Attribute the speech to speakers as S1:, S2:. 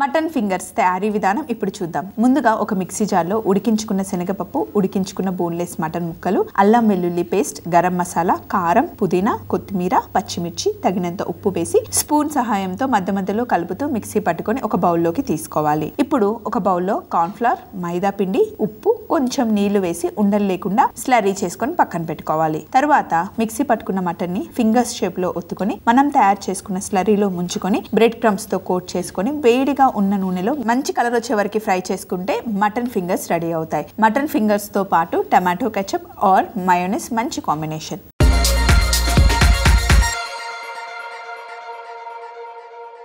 S1: Mutton fingers తయారీ విధానం ఇప్పుడు చూద్దాం. ముందుగా ఒక మిక్సీ జార్లో ఉడికించుకున్న శనగపప్పు ఉడికించుకున్న బోన్లెస్ మటన్ ముక్కలు అల్లం వెల్లుల్లి పేస్ట్ గరం మసాలా కారం పుదీనా కొత్తిమీర పచ్చిమిర్చి తగినంత ఉప్పు వేసి స్పూన్ సహాయంతో మధ్య మధ్యలో కలుపుతూ మిక్సీ పట్టుకొని ఒక బౌల్లోకి తీసుకోవాలి. ఇప్పుడు ఒక బౌల్లో కార్న్ఫ్లవర్ మైదా పిండి ఉప్పు కొంచెం నీళ్ళు వేసి ఉండలు లేకుండా స్లరీ చేసుకొని పక్కన పెట్టుకోవాలి. తర్వాత మిక్సీ పట్టుకున్న మటన్ని ఫింగర్స్ షేప్లో ఒత్తుకొని మనం తయారు చేసుకున్న స్లరీలో ముంచుకొని బ్రెడ్ క్రమ్స్తో కోట్ చేసుకొని వేడిగా ఉన్న నూనెలో మంచి కలర్ వచ్చే వరకు ఫ్రై చేసుకుంటే మటన్ ఫింగర్స్ రెడీ అవుతాయి. మటన్ ఫింగర్స్తో పాటు టమాటో కెచప్ ఆర్ మయోనెస్ మంచి కాంబినేషన్.